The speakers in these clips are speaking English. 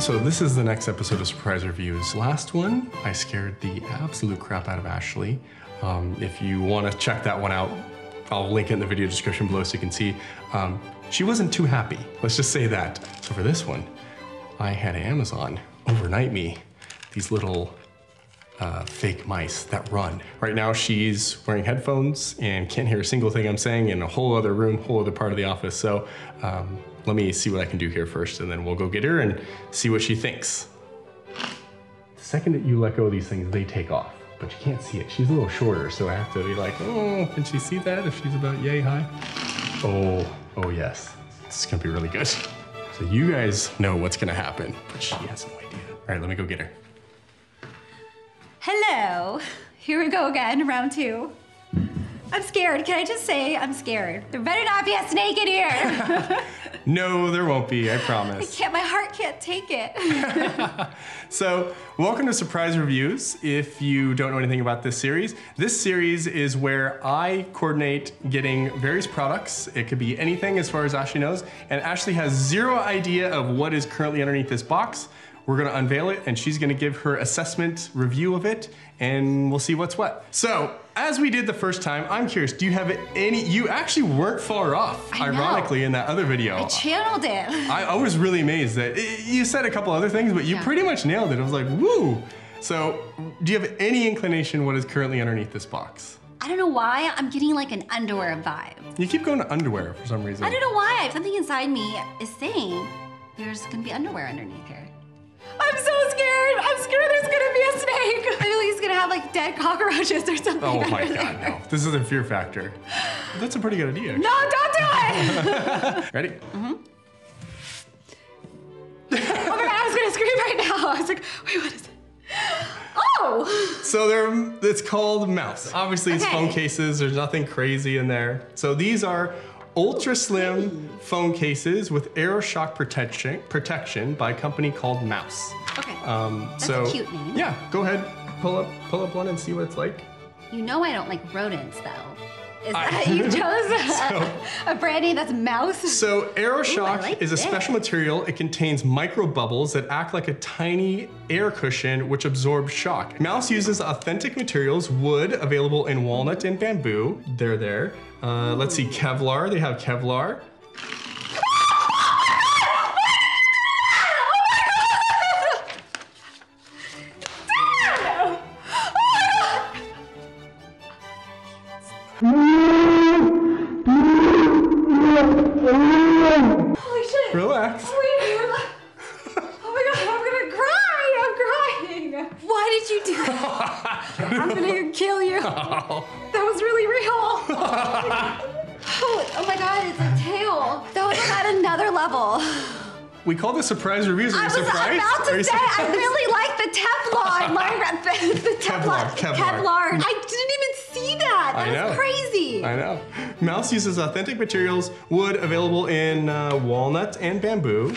So this is the next episode of Surprise Reviews. Last one, I scared the absolute crap out of Ashley. Um, if you want to check that one out, I'll link it in the video description below so you can see. Um, she wasn't too happy, let's just say that. So for this one, I had Amazon overnight me these little uh, fake mice that run. Right now she's wearing headphones and can't hear a single thing I'm saying in a whole other room, whole other part of the office. So um, let me see what I can do here first and then we'll go get her and see what she thinks. The second that you let go of these things, they take off, but you can't see it. She's a little shorter, so I have to be like, oh, can she see that if she's about yay high? Oh, oh yes, this is gonna be really good. So you guys know what's gonna happen, but she has no idea. All right, let me go get her. Hello. Here we go again, round two. I'm scared. Can I just say I'm scared? There better not be a snake in here. No, there won't be, I I promise. can't, my heart can't take it. So, welcome to Surprise Reviews. If you don't know anything about this series, this series is where I coordinate getting various products. It could be anything as far as Ashley knows, and Ashley has zero idea of what is currently underneath this box. We're gonna unveil it and she's gonna give her assessment review of it and we'll see what's what. So, as we did the first time, I'm curious, do you have any, you actually weren't far off, I know. ironically, in that other video. I channeled it. I, I was really amazed that you said a couple other things, but you Yeah. pretty much nailed it. I was like, woo. So, do you have any inclination what is currently underneath this box? I don't know why I'm getting like an underwear vibe. You keep going to underwear for some reason. I don't know why. Something inside me is saying there's gonna be underwear underneath here. I'm so scared. I'm scared there's gonna be a snake. I feel like he's gonna have like dead cockroaches or something. Oh my under god, there. no. This isn't fear factor. That's a pretty good idea. No, don't do it. Ready? Mm-hmm. Oh my god, I was gonna scream right now. I was like, wait, what is it? Oh! So they're it's called Mous. Obviously, it's Okay. phone cases. There's nothing crazy in there. So these are ultra slim phone cases with AeroShock protection protection by a company called Mous. Okay. Um, That's so a cute name. yeah, go ahead, pull up pull up one and see what it's like. You know I don't like rodents though. Is I- that you chose a, a brand name that's mouse? So AeroShock like is a this. special material. It contains micro bubbles that act like a tiny air cushion which absorbs shock. Mous uses authentic materials, wood available in walnut and bamboo. They're there. Uh, let's see, Kevlar. They have Kevlar. I'm gonna kill you. That was really real. oh, oh my god, it's a tail. That was at another level. We call this surprise reviews. Are I you was surprised? about to say I really like the Teflon. My, the, the Kevlar, Teflon. Kevlar. I didn't even see that. I That's know. crazy. I know. Mous uses authentic materials, wood available in uh, walnut and bamboo.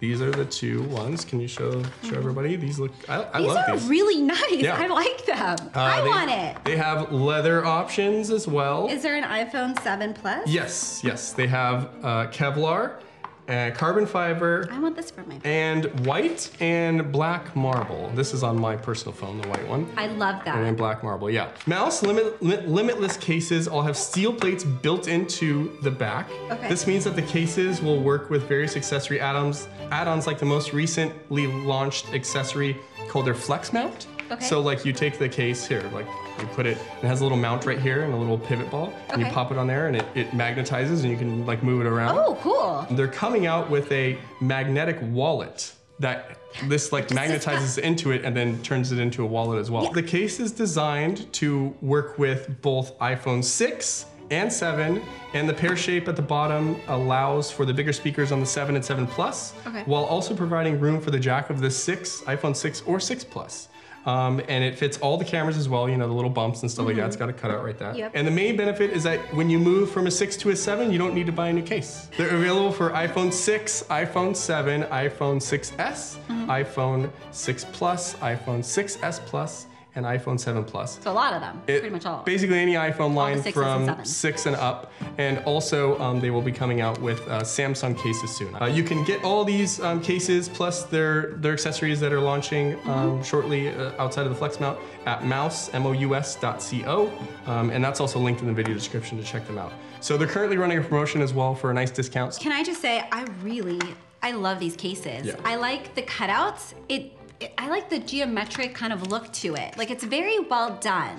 These are the two ones. Can you show show everybody? These look. I, I These love are these. really nice. Yeah. I like them. Uh, I they- want it. They have leather options as well. Is there an iPhone 7 Plus? yes, yes. They have uh, Kevlar, uh, carbon fiber, I want this for my. and white and black marble. This is on my personal phone, the white one. I love that. And then black marble, yeah. Mous limit, li- limitless cases all have steel plates built into the back. Okay. This means that the cases will work with various accessory add-ons, add-ons like the most recently launched accessory called their Flex Mount. Okay. So like you take the case here, like you put it, it has a little mount right here and a little pivot ball, and you pop it on there and it, it magnetizes and you can like move it around. Oh, cool. They're coming out with a magnetic wallet that this like magnetizes into it and then turns it into a wallet as well. The case is designed to work with both iPhone 6 and 7 and the pear shape at the bottom allows for the bigger speakers on the 7 and 7 Plus Okay. while also providing room for the jack of the 6, iPhone 6 or 6 Plus. Um, and it fits all the cameras as well, you know, the little bumps and stuff like that. It's got a cutout right there. Yep. And the main benefit is that when you move from a 6 to a 7, you don't need to buy a new case. They're available for iPhone 6, iPhone 7, iPhone 6S, iPhone 6 Plus, iPhone 6S Plus, and iPhone 7 Plus. So a lot of them, It- pretty much all. Basically, any iPhone line sixes and from six and up, and also um, they will be coming out with uh, Samsung cases soon. Uh, you can get all these um, cases plus their their accessories that are launching Mm-hmm. um, shortly uh, outside of the Flex Mount at Mous m o u s dot c o, um, and that's also linked in the video description to check them out. So they're currently running a promotion as well for a nice discount. Can I just say, I really, I love these cases. Yeah. I like the cutouts. It, it, I like the geometric kind of look to it. Like it's very well done.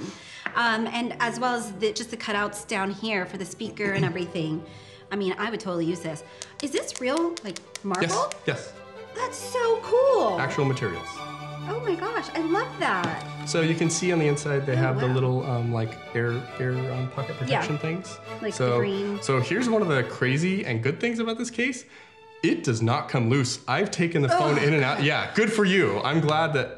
Um, and as well as the, just the cutouts down here for the speaker and everything. I mean, I would totally use this. Is this real, like marble? Yes, yes, That's so cool. actual materials. Oh my gosh, I love that. So you can see on the inside they have the little um, like air air um, pocket protection things. Like the so, green. So here's one of the crazy and good things about this case. It does not come loose. I've taken the phone in and out. Yeah, good for you. I'm glad that.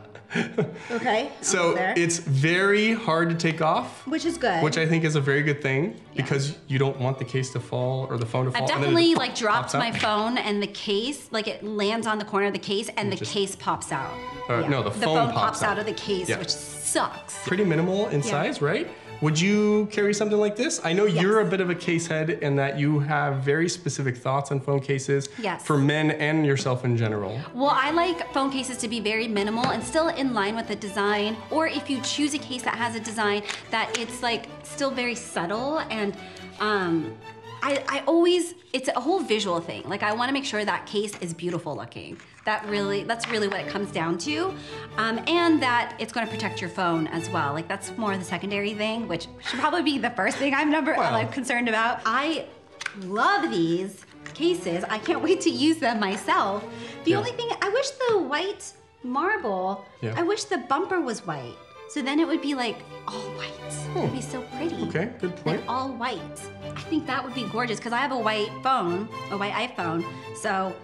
Okay. so it's very hard to take off, which is good. which I think is a very good thing because you don't want the case to fall or the phone to fall. I've and definitely like dropped my phone and the case, like it lands on the corner of the case and the just- case pops out. Uh, no, the phone pops, pops out. out. of the case, Yeah. which sucks. pretty minimal in size, right? Would you carry something like this? I know you're a bit of a case head and that you have very specific thoughts on phone cases Yes. for men and yourself in general. Well, I like phone cases to be very minimal and still in line with the design. Or if you choose a case that has a design that it's like still very subtle and um, I, I always it's a whole visual thing. Like I want to make sure that case is beautiful looking. That really that's really what it comes down to, um, and that it's going to protect your phone as well. Like that's more the secondary thing, which should probably be the first thing I'm number Well. like concerned about. I love these cases. I can't wait to use them myself. The Yeah. only thing I wish the white marble, Yeah. I wish the bumper was white. So then it would be like all white. It'd be so pretty. Okay, good point. all white. I think that would be gorgeous because I have a white phone, a white iPhone. So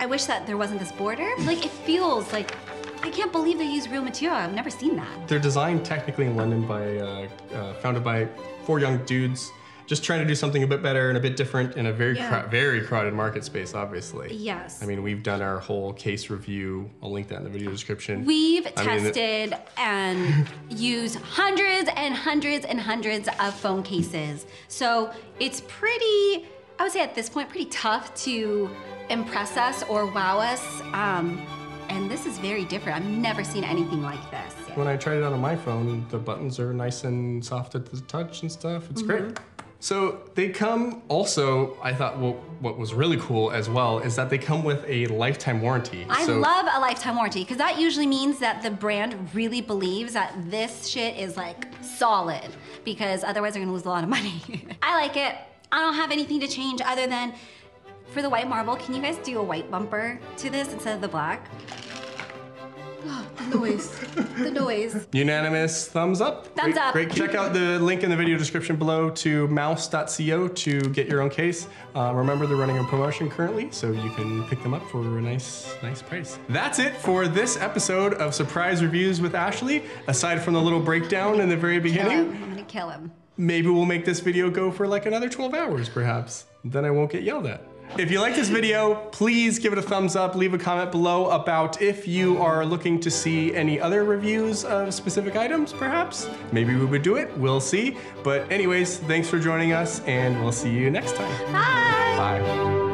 I wish that there wasn't this border. Like it feels like I can't believe they use real material. I've never seen that. They're designed technically in London by, uh, uh, founded by four young dudes, just trying to do something a bit better and a bit different in a very, Yeah. cro- very crowded market space, obviously. Yes. I mean, we've done our whole case review. I'll link that in the video description. We've I mean, tested and used hundreds and hundreds and hundreds of phone cases. So it's pretty, I would say at this point, pretty tough to impress us or wow us. Um, and this is very different. I've never seen anything like this. When I tried it on my phone, the buttons are nice and soft at the touch and stuff. It's Mm-hmm. great. So they come also, I thought well, what was really cool as well is that they come with a lifetime warranty. I so, love a lifetime warranty because that usually means that the brand really believes that this shit is like solid because otherwise they're gonna lose a lot of money. I like it. I don't have anything to change other than for the white marble, can you guys do a white bumper to this instead of the black? Oh, the noise. the noise. Unanimous thumbs up. Thumbs great, up. Great. Check out the link in the video description below to mous.co to get your own case. Uh, remember, they're running a promotion currently, so you can pick them up for a nice, nice price. That's it for this episode of Surprise Reviews with Ashley. Aside from the little breakdown in the very beginning. I'm gonna kill him. maybe we'll make this video go for like another 12 hours, perhaps. Then I won't get yelled at. If you like this video, please give it a thumbs up. Leave a comment below about if you are looking to see any other reviews of specific items, perhaps. Maybe we would do it. We'll see. But anyways, thanks for joining us, and we'll see you next time. Bye. Bye.